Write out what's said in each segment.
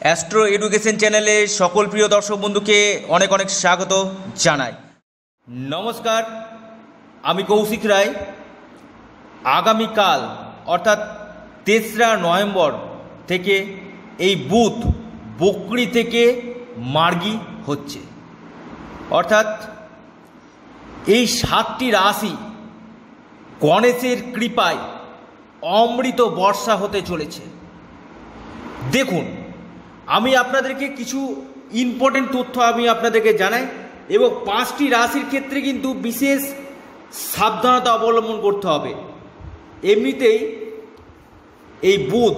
Astro education চ্যানেলে সকল প্রিয় দর্শক বন্ধুকে অনেক অনেক স্বাগত জানাই। নমস্কার, আমি কৌশিক রায়। আগামীকাল, অর্থাৎ তেসরা নভেম্বর থেকে এই বুথ বকরি থেকে মার্গি হচ্ছে। অর্থাৎ এই সাতটি রাশি গণেশের কৃপায় অমৃত বর্ষা হতে চলেছে। দেখুন আমি আপনাদেরকে কিছু ইম্পর্টেন্ট তথ্য আমি আপনাদেরকে জানাই, এবং পাঁচটি রাশির ক্ষেত্রে কিন্তু বিশেষ সাবধানতা অবলম্বন করতে হবে। এমনিতেই এই বুধ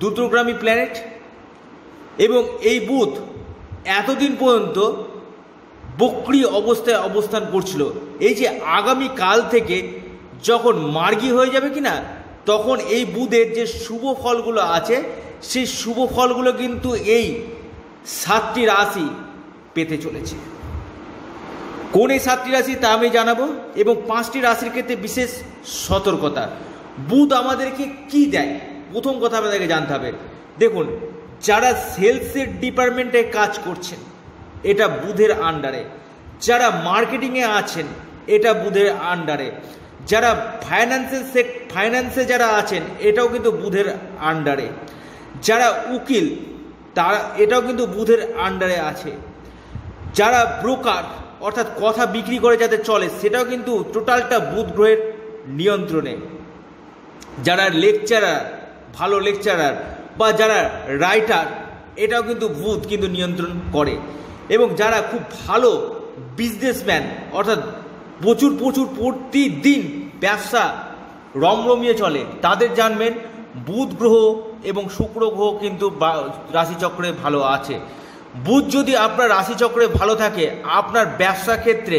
দ্রুতগ্রামী প্ল্যানেট এবং এই বুধ এতদিন পর্যন্ত বক্রি অবস্থায় অবস্থান করছিল। এই যে আগামী কাল থেকে যখন মার্গী হয়ে যাবে কি না তখন এই বুধের যে শুভ ফলগুলো আছে সেই শুভ ফলগুলো কিন্তু এই সাতটি রাশি পেতে চলেছে। কোন এই সাতটি রাশি তা আমি জানাব এবং পাঁচটি রাশির ক্ষেত্রে বিশেষ সতর্কতা। বুধ আমাদেরকে কি দেয়? প্রথম কথা আমাদেরকে জানতে হবে। দেখুন, যারা সেলসের ডিপার্টমেন্টে কাজ করছেন, এটা বুধের আন্ডারে। যারা মার্কেটিংয়ে আছেন, এটা বুধের আন্ডারে। যারা ফাইন্যান্সের ফাইন্যান্সে যারা আছেন, এটাও কিন্তু বুধের আন্ডারে। যারা উকিল, তারা এটাও কিন্তু বুধের আন্ডারে আছে। যারা ব্রোকার অর্থাৎ কথা বিক্রি করে যাতে চলে, সেটাও কিন্তু টোটালটা বুধ গ্রহের নিয়ন্ত্রণে। যারা লেকচারার ভালো লেকচারার বা যারা রাইটার এটাও কিন্তু বুধ কিন্তু নিয়ন্ত্রণ করে। এবং যারা খুব ভালো বিজনেসম্যান অর্থাৎ প্রচুর প্রচুর প্রতিদিন ব্যবসা রমরমিয়ে চলে, তাদের জানবেন বুধ গ্রহ এবং শুক্র গ্রহ কিন্তু রাশিচক্রে ভালো আছে। বুধ যদি আপনার রাশিচক্রে ভালো থাকে, আপনার ব্যবসা ক্ষেত্রে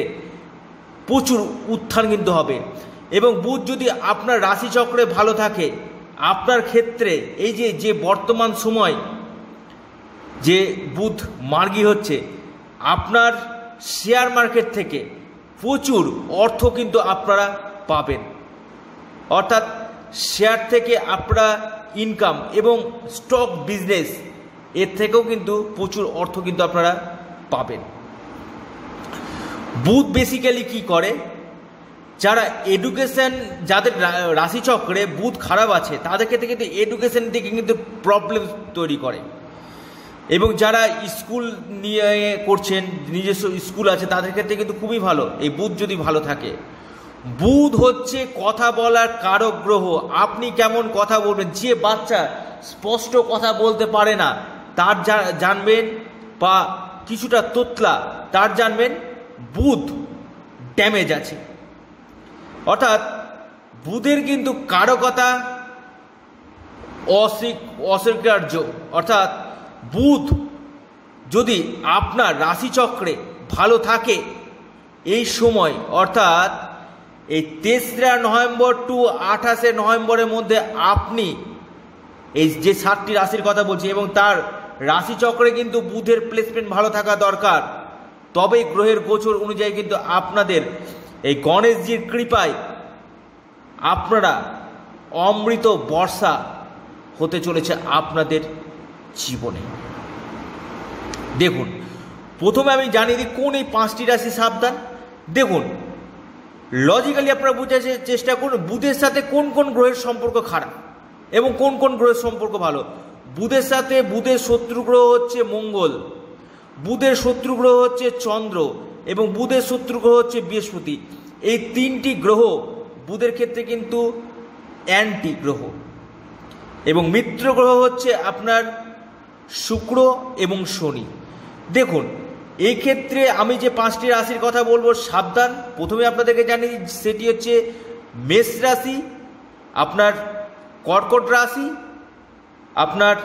প্রচুর উত্থান কিন্তু হবে। এবং বুধ যদি আপনার রাশিচক্রে ভালো থাকে, আপনার ক্ষেত্রে এই যে যে বর্তমান সময়, যে বুধ মার্গি হচ্ছে, আপনার শেয়ার মার্কেট থেকে প্রচুর অর্থ কিন্তু আপনারা পাবেন। অর্থাৎ শেয়ার থেকে আপনারা ইনকাম এবং স্টক বিজনেস এর থেকেও কিন্তু প্রচুর অর্থ কিন্তু আপনারা পাবেন। বুথ বেসিক্যালি কি করে? যারা এডুকেশন যাদের রাশিচক্রে বুথ খারাপ আছে তাদের ক্ষেত্রে কিন্তু এডুকেশন দিকে কিন্তু প্রবলেম তৈরি করে। এবং যারা স্কুল নিয়ে করছেন, নিজস্ব স্কুল আছে, তাদের ক্ষেত্রে কিন্তু খুবই ভালো। এই বুথ যদি ভালো থাকে বুধ হচ্ছে কথা বলার কারক গ্রহ। আপনি কেমন কথা বলবেন? যে বাচ্চা স্পষ্ট কথা বলতে পারে না, তার জানবেন বা কিছুটা তোতলা, তার জানবেন বুধ ড্যামেজ আছে। অর্থাৎ বুধের কিন্তু কারকতা অস্বীকার্য অর্থাৎ বুধ যদি আপনার রাশিচক্রে ভালো থাকে, এই সময়, অর্থাৎ এই তেসরা নভেম্বর টু আঠাশে নভেম্বরের মধ্যে আপনি এই যে সাতটি রাশির কথা বলছি এবং তার রাশিচক্রে কিন্তু বুধের প্লেসমেন্ট ভালো থাকা দরকার। তবেই গ্রহের গোচর অনুযায়ী কিন্তু আপনাদের এই গণেশজির কৃপায় আপনারা অমৃত বর্ষা হতে চলেছে আপনাদের জীবনে। দেখুন, প্রথমে আমি জানিয়ে দিই কোন এই পাঁচটি রাশি সাবধান। দেখুন লজিক্যালি আপনারা বোঝার চেষ্টা করুন, বুধের সাথে কোন কোন গ্রহের সম্পর্ক খারাপ এবং কোন কোন গ্রহের সম্পর্ক ভালো? বুধের সাথে বুধের শত্রু গ্রহ হচ্ছে মঙ্গল, বুধের শত্রু গ্রহ হচ্ছে চন্দ্র এবং বুধের শত্রু গ্রহ হচ্ছে বৃহস্পতি। এই তিনটি গ্রহ বুধের ক্ষেত্রে কিন্তু অ্যান্টি গ্রহ এবং মিত্র গ্রহ হচ্ছে আপনার শুক্র এবং শনি। দেখুন এই ক্ষেত্রে আমি যে পাঁচটি রাশির কথা বলব, সাবধান। প্রথমে আপনাদেরকে জানি সেটি হচ্ছে মেষ রাশি, আপনার কর্কট রাশি, আপনার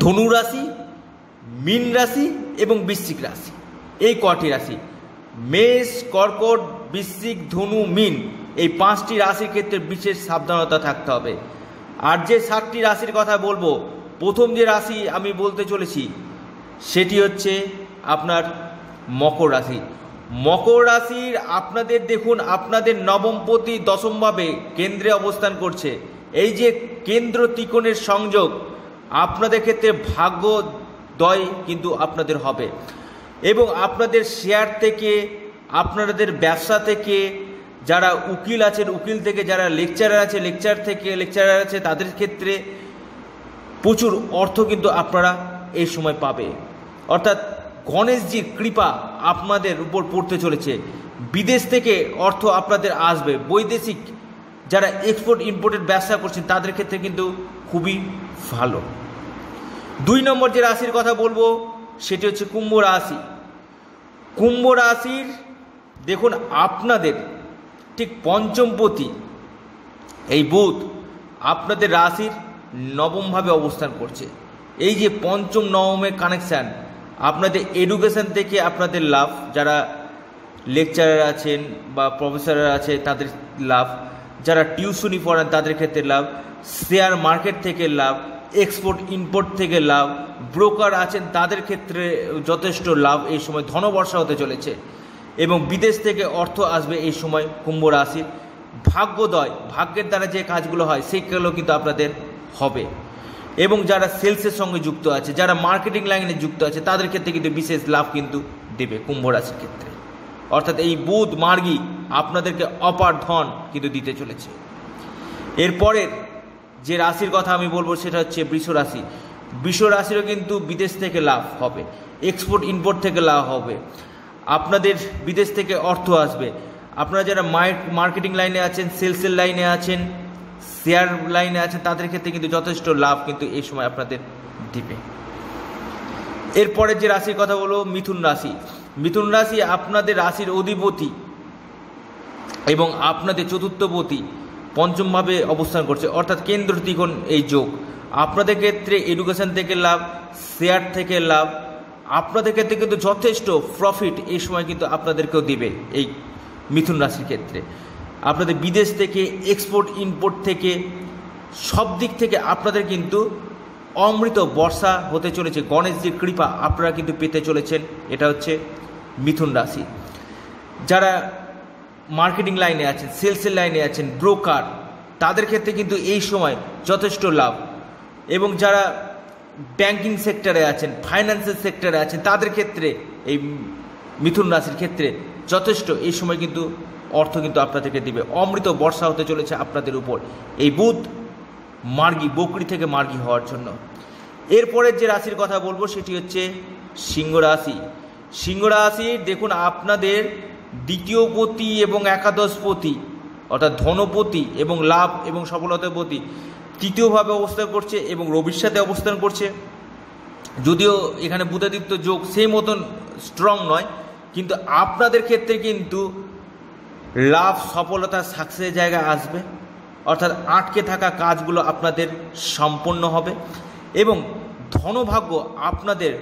ধনু রাশি, মীন রাশি এবং বৃশ্চিক রাশি। এই কটি রাশি, মেষ, কর্কট, বৃশ্চিক, ধনু, মীন, এই পাঁচটি রাশির ক্ষেত্রে বিশেষ সাবধানতা থাকতে হবে। আর যে সাতটি রাশির কথা বলব, প্রথম যে রাশি আমি বলতে চলেছি সেটি হচ্ছে আপনার মকর রাশি। মকর রাশির আপনাদের দেখুন, আপনাদের নবমপতি দশমভাবে কেন্দ্রে অবস্থান করছে। এই যে কেন্দ্র ত্রিকোণের সংযোগ, আপনাদের ক্ষেত্রে ভাগ্যদয় কিন্তু আপনাদের হবে। এবং আপনাদের শেয়ার থেকে, আপনাদের ব্যবসা থেকে, যারা উকিল আছেন, উকিল থেকে যারা লেকচারার আছে লেকচার থেকে লেকচারার আছে, তাদের ক্ষেত্রে প্রচুর অর্থ কিন্তু আপনারা এই সময় পাবে। অর্থাৎ গণেশজির কৃপা আপনাদের উপর পড়তে চলেছে। বিদেশ থেকে অর্থ আপনাদের আসবে। বৈদেশিক যারা এক্সপোর্ট ইম্পোর্টের ব্যবসা করছেন, তাদের ক্ষেত্রে কিন্তু খুবই ভালো। দুই নম্বর যে রাশির কথা বলব, সেটি হচ্ছে কুম্ভ রাশি। কুম্ভ রাশির, দেখুন আপনাদের ঠিক পঞ্চমপতি, এই বুধ আপনাদের রাশির নবমভাবে অবস্থান করছে। এই যে পঞ্চম নবমের কানেকশান আপনাদের এডুকেশন থেকে আপনাদের লাভ, যারা লেকচারার আছেন বা প্রফেসররা আছে, তাদের লাভ, যারা টিউশনি পড়ান, তাদের ক্ষেত্রে লাভ শেয়ার মার্কেট থেকে লাভ এক্সপোর্ট ইম্পোর্ট থেকে লাভ ব্রোকার আছেন, তাদের ক্ষেত্রে যথেষ্ট লাভ এই সময় ধনবর্ষা হতে চলেছে। এবং বিদেশ থেকে অর্থ আসবে এই সময় কুম্ভ রাশির। ভাগ্যদয়, ভাগ্যের দ্বারা যে কাজগুলো হয় সেইগুলো কিন্তু আপনাদের হবে। এবং যারা সেলসের সঙ্গে যুক্ত আছে, যারা মার্কেটিং লাইনে যুক্ত আছে, তাদের ক্ষেত্রে কিন্তু বিশেষ লাভ কিন্তু দেবে কুম্ভ রাশির ক্ষেত্রে। অর্থাৎ এই বুধ মার্গী আপনাদেরকে অপার ধন কিন্তু দিতে চলেছে। এরপরের যে রাশির কথা আমি বলব সেটা হচ্ছে বৃষ রাশি। বৃষ রাশিরও কিন্তু বিদেশ থেকে লাভ হবে এক্সপোর্ট ইম্পোর্ট থেকে লাভ হবে। আপনাদের বিদেশ থেকে অর্থ আসবে। আপনারা যারা মার্কেটিং লাইনে আছেন, সেলসের লাইনে আছেন শেয়ার লাইনে আছেন তাদের ক্ষেত্রে কিন্তু যথেষ্ট লাভ কিন্তু এই সময় আপনাদের দিবে। এরপরে যে রাশির কথা বলব, মিথুন রাশি। মিথুন রাশি আপনাদের রাশির অধিপতি এবং আপনাদের চতুর্থপতি পঞ্চমভাবে অবস্থান করছে, অর্থাৎ কেন্দ্র ত্রিকোণ এই যোগ। আপনাদের ক্ষেত্রে এডুকেশন থেকে লাভ, শেয়ার থেকে লাভ, আপনাদের ক্ষেত্রে কিন্তু যথেষ্ট প্রফিট এই সময় কিন্তু আপনাদেরকেও দিবে এই মিথুন রাশির ক্ষেত্রে। আপনাদের বিদেশ থেকে এক্সপোর্ট ইম্পোর্ট থেকে, সব দিক থেকে আপনাদের কিন্তু অমৃত বর্ষা হতে চলেছে। গণেশজির কৃপা আপনারা কিন্তু পেতে চলেছেন। এটা হচ্ছে মিথুন রাশি। যারা মার্কেটিং লাইনে আছেন সেলসের লাইনে আছেন ব্রোকার তাদের ক্ষেত্রে কিন্তু এই সময় যথেষ্ট লাভ। এবং যারা ব্যাংকিং সেক্টরে আছেন ফাইন্যান্সিয়াল সেক্টরে আছেন, তাদের ক্ষেত্রে, এই মিথুন রাশির ক্ষেত্রে যথেষ্ট। এই সময় কিন্তু অর্থ কিন্তু আপনাদেরকে দিবে। অমৃত বর্ষা হতে চলেছে আপনাদের উপর। এই বুধ মার্গি, বকরি থেকে মার্গি হওয়ার জন্য। এরপরের যে রাশির কথা বলব, সেটি হচ্ছে সিংহ রাশি। সিংহ রাশি, দেখুন, আপনাদের দ্বিতীয় পতি এবং একাদশ পতি অর্থাৎ ধনপতি এবং লাভ এবং সফলতার পতি তৃতীয়ভাবে অবস্থান করছে এবং রবির সাথে অবস্থান করছে। যদিও এখানে বুধাদিত্য যোগ সেই মতন স্ট্রং নয়, কিন্তু আপনাদের ক্ষেত্রে কিন্তু লাভ, সফলতা সাকসেসের জায়গায় আসবে। অর্থাৎ আটকে থাকা কাজগুলো আপনাদের সম্পন্ন হবে এবং ধনভাগ্য আপনাদের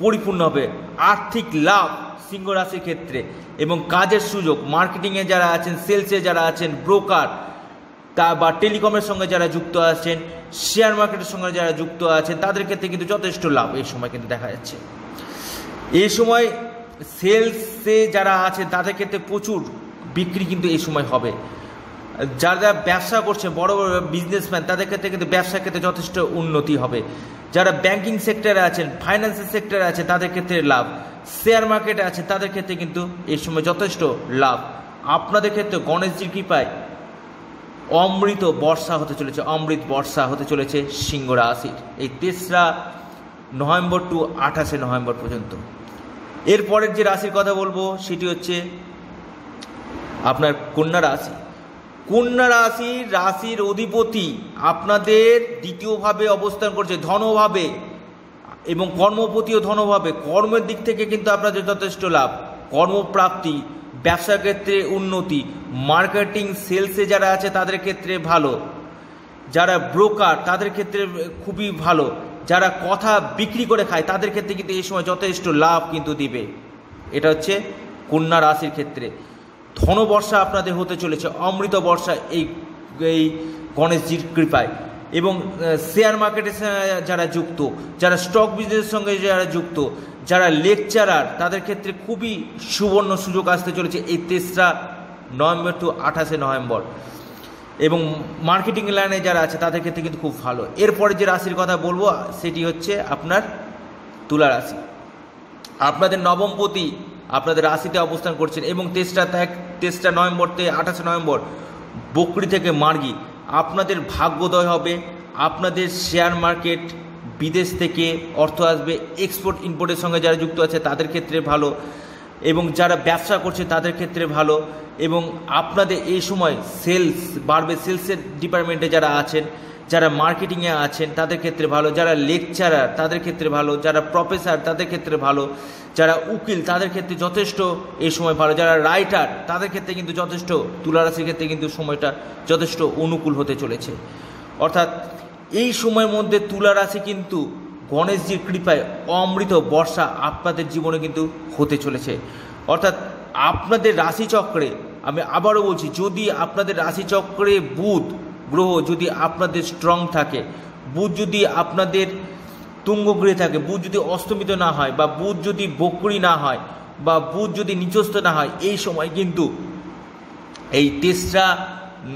পরিপূর্ণ হবে। আর্থিক লাভ সিংহ রাশির ক্ষেত্রে এবং কাজের সুযোগ মার্কেটিংয়ে যারা আছেন সেলসে যারা আছেন ব্রোকার তা বা টেলিকমের সঙ্গে যারা যুক্ত আছেন শেয়ার মার্কেটের সঙ্গে যারা যুক্ত আছেন, তাদের ক্ষেত্রে কিন্তু যথেষ্ট লাভ এই সময় কিন্তু দেখা যাচ্ছে। এই সময় সেলসে যারা আছেন, তাদের ক্ষেত্রে প্রচুর বিক্রি কিন্তু এই সময় হবে। যারা যারা ব্যবসা করছে, বড় বড় বিজনেসম্যান তাদের ক্ষেত্রে কিন্তু ব্যবসার ক্ষেত্রে যথেষ্ট উন্নতি হবে। যারা ব্যাংকিং সেক্টরে আছেন ফাইন্যান্সিয়াল সেক্টরে আছে, তাদের ক্ষেত্রে লাভ। শেয়ার মার্কেটে আছে, তাদের ক্ষেত্রে কিন্তু এই সময় যথেষ্ট লাভ। আপনাদের ক্ষেত্রে গণেশজির কৃপায় অমৃত বর্ষা হতে চলেছে, অমৃত বর্ষা হতে চলেছে সিংহ রাশির। এই তেসরা নভেম্বর টু আঠাশে নভেম্বর পর্যন্ত। এরপরের যে রাশির কথা বলব, সেটি হচ্ছে আপনার কন্যা রাশি। কন্যা রাশি, রাশির অধিপতি আপনাদের দ্বিতীয়ভাবে অবস্থান করছে ধনভাবে এবং কর্মপতিও ধনভাবে। কর্মের দিক থেকে কিন্তু আপনাদের যথেষ্ট লাভ। কর্মপ্রাপ্তি ব্যবসা ক্ষেত্রে উন্নতি, মার্কেটিং, সেলসে যারা আছে তাদের ক্ষেত্রে ভালো। যারা ব্রোকার তাদের ক্ষেত্রে খুবই ভালো। যারা কথা বিক্রি করে খায় তাদের ক্ষেত্রে কিন্তু এই সময় যথেষ্ট লাভ কিন্তু দিবে। এটা হচ্ছে কন্যা রাশির ক্ষেত্রে। ধনবর্ষা আপনাদের হতে চলেছে অমৃত বর্ষা এই এই গণেশজির কৃপায়। এবং শেয়ার মার্কেটে যারা যুক্ত, যারা স্টক বিজনেসের সঙ্গে যারা যুক্ত, যারা লেকচারার তাদের ক্ষেত্রে খুবই সুবর্ণ সুযোগ আসতে চলেছে এই তেসরা নভেম্বর টু আঠাশে নভেম্বর। এবং মার্কেটিং লাইনে যারা আছে, তাদের ক্ষেত্রে কিন্তু খুব ভালো। এরপরে যে রাশির কথা বলব, সেটি হচ্ছে আপনার তুলা রাশি। আপনাদের নবমপতি আপনাদের রাশিতে অবস্থান করছেন এবং তেসরা ত্যাগ, তেসরা নভেম্বর থেকে আঠাশে নভেম্বর, বকরি থেকে মার্গি। আপনাদের ভাগ্যোদয় হবে, আপনাদের শেয়ার মার্কেট বিদেশ থেকে অর্থ আসবে এক্সপোর্ট ইম্পোর্টের সঙ্গে যারা যুক্ত আছে তাদের ক্ষেত্রে ভালো এবং যারা ব্যবসা করছে তাদের ক্ষেত্রে ভালো এবং আপনাদের এই সময় সেলস বাড়বে সেলসের ডিপার্টমেন্টে যারা আছেন যারা মার্কেটিংয়ে আছেন, তাদের ক্ষেত্রে ভালো। যারা লেকচারার, তাদের ক্ষেত্রে ভালো। যারা প্রফেসর, তাদের ক্ষেত্রে ভালো। যারা উকিল, তাদের ক্ষেত্রে যথেষ্ট এই সময় ভালো। যারা রাইটার, তাদের ক্ষেত্রে কিন্তু যথেষ্ট। তুলারাশির ক্ষেত্রে কিন্তু সময়টা যথেষ্ট অনুকূল হতে চলেছে। অর্থাৎ এই সময়ের মধ্যে তুলা রাশি কিন্তু গণেশজির কৃপায় অমৃত বর্ষা আপনাদের জীবনে কিন্তু হতে চলেছে। অর্থাৎ আপনাদের রাশিচক্রে, আমি আবারও বলছি, যদি আপনাদের রাশিচক্রে বুধ গ্রহ যদি আপনাদের স্ট্রং থাকে, বুধ যদি আপনাদের তুঙ্গগৃহে থাকে, বুধ যদি অস্তমিত না হয়, বা বুধ যদি বকরি না হয়, বা বুধ যদি নিচস্থ না হয়, এই সময় কিন্তু এই তেসরা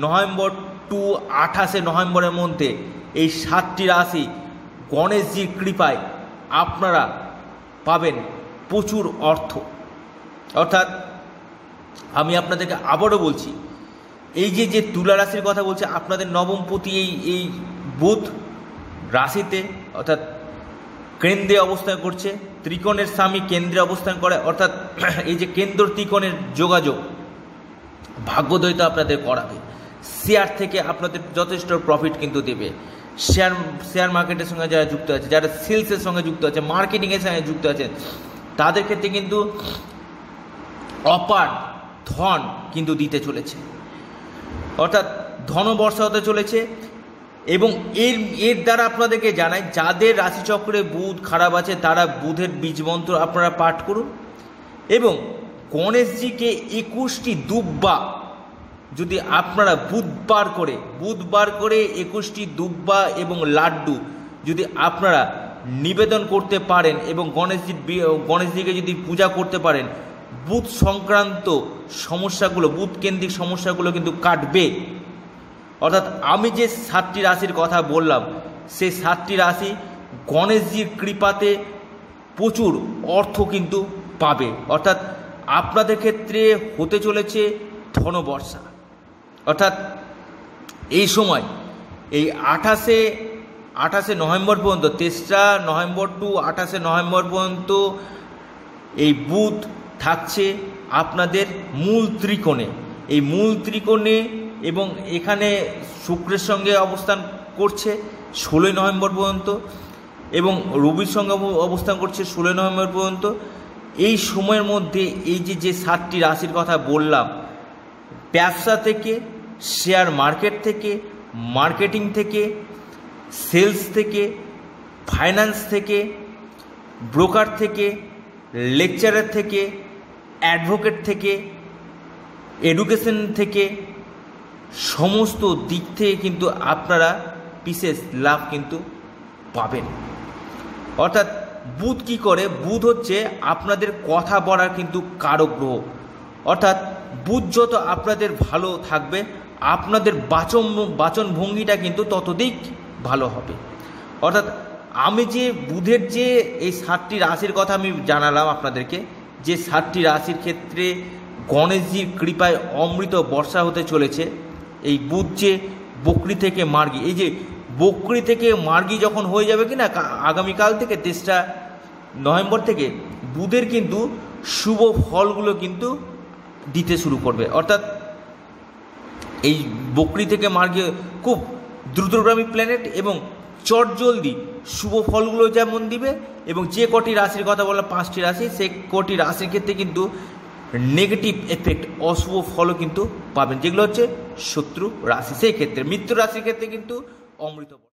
নভেম্বর টু আঠাশে নভেম্বরের মধ্যে এই সাতটি রাশি গণেশজির কৃপায় আপনারা পাবেন প্রচুর অর্থ। অর্থাৎ আমি আপনাদেরকে আবারও বলছি এই যে যে তুলা রাশির কথা বলছে, আপনাদের নবমপতি এই এই বুধ রাশিতে, অর্থাৎ কেন্দ্রে অবস্থান করছে, ত্রিকোণের স্বামী কেন্দ্রে অবস্থান করে, অর্থাৎ এই যে কেন্দ্র ত্রিকোণের যোগাযোগ ভাগ্যোদয়িতা আপনাদের করাবে। শেয়ার থেকে আপনাদের যথেষ্ট প্রফিট কিন্তু দেবে। শেয়ার শেয়ার মার্কেটের সঙ্গে যারা যুক্ত আছে, যারা সেলসের সঙ্গে যুক্ত আছে মার্কেটিংয়ের সঙ্গে যুক্ত আছে তাদের ক্ষেত্রে কিন্তু অপার ধন কিন্তু দিতে চলেছে। অর্থাৎ ধনবর্ষা হতে চলেছে এবং এর এর দ্বারা আপনাদেরকে জানাই, যাদের রাশিচক্রে বুধ খারাপ আছে, তারা বুধের বীজ মন্ত্র আপনারা পাঠ করুন। এবং গণেশজিকে একুশটি দুব্বা, যদি আপনারা বুধবার করে বুধবার করে একুশটি দুব্বা এবং লাড্ডু যদি আপনারা নিবেদন করতে পারেন এবং গণেশজির গণেশজিকে যদি পূজা করতে পারেন বুধ সংক্রান্ত সমস্যাগুলো, বুধ কেন্দ্রিক সমস্যাগুলো কিন্তু কাটবে। অর্থাৎ আমি যে সাতটি রাশির কথা বললাম, সেই সাতটি রাশি গণেশজির কৃপাতে প্রচুর অর্থ কিন্তু পাবে। অর্থাৎ আপনাদের ক্ষেত্রে হতে চলেছে ধনবর্ষা। অর্থাৎ এই সময়, এই আঠাশে আঠাশে নভেম্বর পর্যন্ত, তেসরা নভেম্বর টু আঠাশে নভেম্বর পর্যন্ত এই বুথ থাকছে আপনাদের মূল ত্রিকোণে। এই মূল ত্রিকোণে এবং এখানে শুক্রের সঙ্গে অবস্থান করছে ষোলোই নভেম্বর পর্যন্ত এবং রবির সঙ্গে অবস্থান করছে ষোলোই নভেম্বর পর্যন্ত। এই সময়ের মধ্যে এই যে যে সাতটি রাশির কথা বললাম, ব্যবসা থেকে শেয়ার মার্কেট থেকে মার্কেটিং থেকে সেলস থেকে ফাইন্যান্স থেকে ব্রোকার থেকে লেকচারার থেকে অ্যাডভোকেট থেকে এডুকেশন থেকে, সমস্ত দিক থেকে কিন্তু আপনারা বিশেষ লাভ কিন্তু পাবেন। অর্থাৎ বুধ কি করে? বুধ হচ্ছে আপনাদের কথা বলার কিন্তু কারক গ্রহ। অর্থাৎ বুধ যত আপনাদের ভালো থাকবে, আপনাদের বাচন বাচন ভঙ্গিটা কিন্তু ততদিক ভালো হবে। অর্থাৎ আমি যে বুধের যে এই সাতটি রাশির কথা আমি জানালাম আপনাদেরকে যে সাতটি রাশির ক্ষেত্রে গণেশজির কৃপায় অমৃত বর্ষা হতে চলেছে, এই বুধ যে বকরি থেকে মার্গি, এই যে বকরি থেকে মার্গি যখন হয়ে যাবে কি না আগামীকাল থেকে তেসরা নভেম্বর থেকে, বুধের কিন্তু শুভ ফলগুলো কিন্তু দিতে শুরু করবে। অর্থাৎ এই বকরি থেকে মার্গি খুব দ্রুতগ্রামী প্ল্যানেট এবং চটজলদি শুভ ফলগুলো যেমন দিবে, এবং যে কটি রাশির কথা বললাম, পাঁচটি রাশি সে কটি রাশির ক্ষেত্রে কিন্তু নেগেটিভ এফেক্ট অশুভ ফলও কিন্তু পাবেন, যেগুলো হচ্ছে শত্রু রাশি। সেই ক্ষেত্রে মৃত্যু রাশির ক্ষেত্রে কিন্তু অমৃত